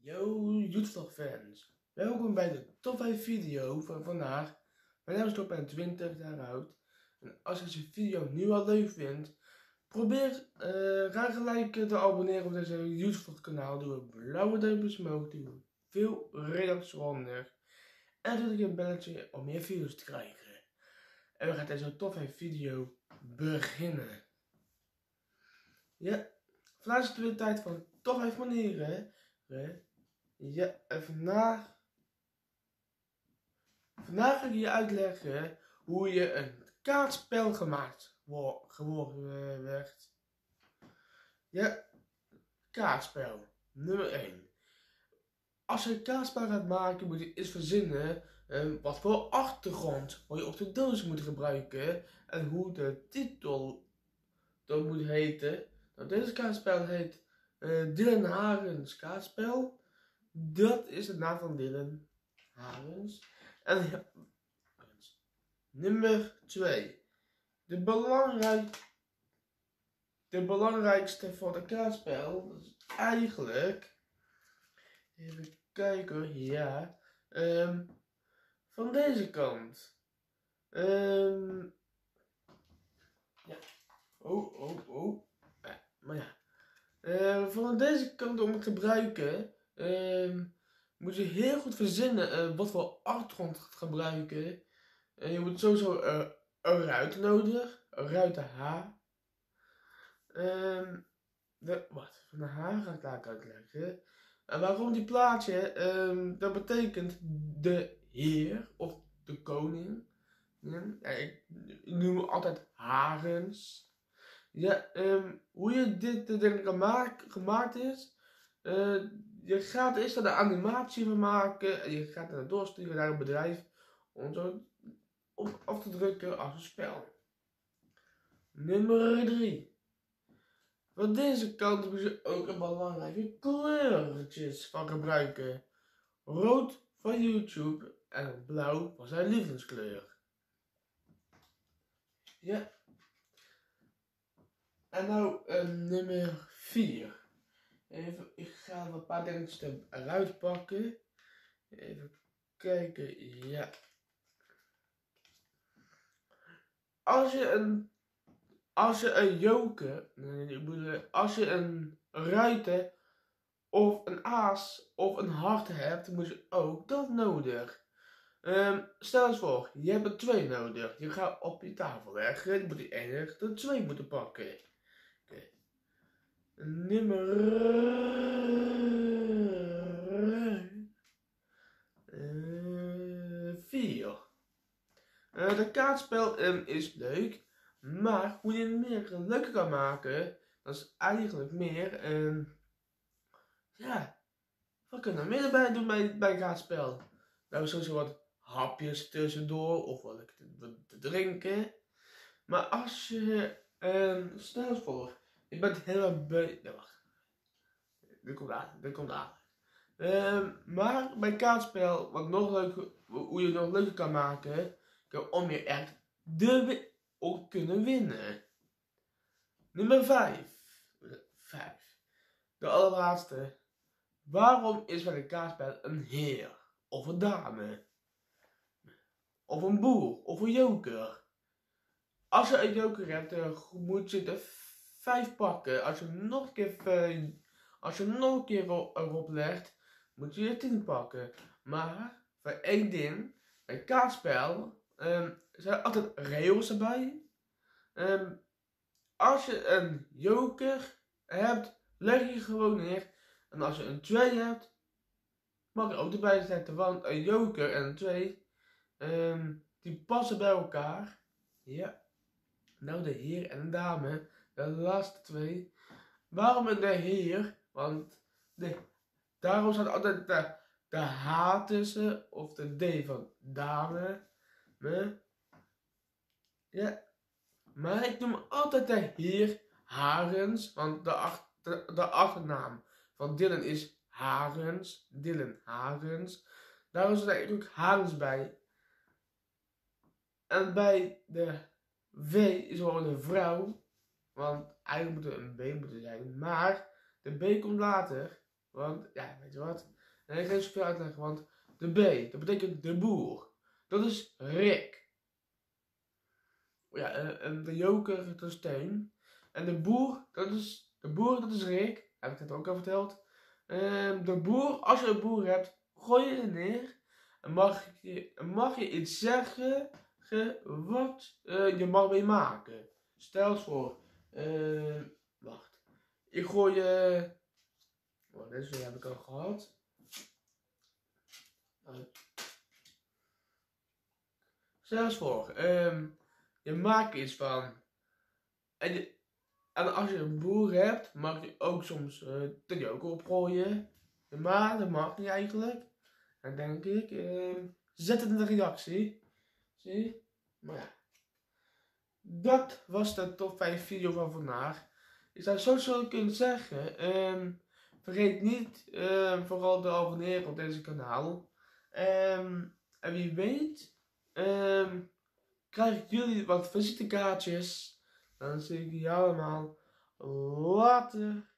Yo YouTube fans, welkom bij de top 5 video van vandaag. Mijn naam is Top en 20 jaar oud. En als je deze video nu al leuk vindt, probeer uh, ga gelijk te abonneren op deze YouTube kanaal. Doe een blauwe duimpjes omhoog, doe veel redacties onder. En druk een belletje om meer video's te krijgen. En we gaan deze top 5 video beginnen. Ja, vandaag is het weer tijd voor top 5 manieren. Ja, en vandaag, vandaag ga ik je uitleggen hoe je een kaartspel gemaakt geworden werd. Ja, kaartspel. Nummer 1. Als je een kaartspel gaat maken, moet je eens verzinnen um, wat voor achtergrond je op de doos moet gebruiken en hoe de titel dan moet heten. Nou, deze kaartspel heet uh, Dylan Hagens kaartspel. Dat is de naam van Dylan Hagens. En ja, nummer 2. De, belangrijk, de belangrijkste voor het kaartspel is eigenlijk. Even kijken, ja. Um, van deze kant. Um, ja. Oh, oh, oh. Maar ja. Uh, deze kant om te gebruiken, uh, moet je heel goed verzinnen uh, wat voor achtergrond gaat gebruiken. En je moet sowieso een ruit nodig, een ruit H. De, wat, van de H ga ik daar uitleggen. En waarom die plaatje? Um, dat betekent de heer of de koning. Ja, ik, noem altijd Hagens. Ja, um, hoe je dit gemaakt, gemaakt is. Uh, je gaat eerst de animatie van maken. En je gaat het doorsturen naar een bedrijf. Om zo op af te drukken als een spel. Nummer 3. Van deze kant moet je ook een belangrijke kleurtjes van gebruiken. Rood van YouTube en blauw van zijn lievelingskleur. Ja. En nou uh, nummer 4. Even, ik ga een paar dingetjes eruit pakken. Even kijken, ja. Als je een, als je een joker, nee, ik bedoel, als je een ruiter of een aas of een hart hebt, moet je ook dat nodig. Um, stel eens voor, je hebt er twee nodig. Je gaat op je tafel leggen, je moet die ene de twee moeten pakken. Nummer 4. Uh, uh, de kaartspel um, is leuk, maar hoe je het meer leuker kan maken, dat is eigenlijk meer, um, ja, wat kunnen we meer erbij doen bij, bij kaartspel? Nou, sowieso wat hapjes tussendoor of wat te drinken. Maar als je, um, stel eens voor, je bent heel erg beu... Nee, wacht. Dit komt aan. Dit komt aan. Uh, maar bij kaartspel, wat nog leuker, hoe je het nog leuker kan maken, om je echt de ook kunnen winnen. Nummer 5. 5. De allerlaatste. Waarom is bij een kaartspel een heer of een dame? Of een boer of een joker? Als je een joker hebt, moet je de vijf pakken. Als je nog een keer, als je nog een keer erop legt, moet je je 10 pakken. Maar voor één ding, bij kaartspel um, zijn er altijd regels erbij. Um, als je een joker hebt, leg je gewoon neer. En als je een 2 hebt, mag je ook erbij zetten. Want een joker en een 2, um, ehm, die passen bij elkaar. Ja. Nou, de heer en de dame de laatste twee. Waarom de heer? Want de, daarom staat altijd de, de H tussen. Of de D van dame. Me. Ja. Maar ik noem altijd de heer Harens. Want de, achter, de achternaam van Dylan is Harens. Dylan Harens. Daarom staat er ook Harens bij. En bij de W is gewoon een vrouw. Want eigenlijk moet er een B moeten zijn. Maar de B komt later. Want, ja, weet je wat? Nee, ik ga even veel uitleggen. Want de B, dat betekent de boer. Dat is Rick. Ja, en de joker, dat is Teun. En de boer, dat is, de boer, dat is Rick. Heb ik het ook al verteld. Ehm, de boer, als je een boer hebt, gooi je er neer. En mag je, mag je iets zeggen ge, wat uh, je mag mee maken. Stel voor, uh, wacht. Ik gooi. Uh, oh, deze heb ik al gehad. Stel eens voor, um, je maakt iets van. En, en als je een boer hebt, mag je ook soms uh, joker opgooien. Maar dat mag niet eigenlijk. Dan denk ik, uh, zet het in de reactie. Zie? Maar ja. Dat was de top 5 video van vandaag. Ik zou zo kunnen zeggen. Ehm, vergeet niet ehm, vooral te abonneren op deze kanaal. Ehm, en wie weet, krijg ik jullie wat visitekaartjes. Dan zie ik jullie allemaal later.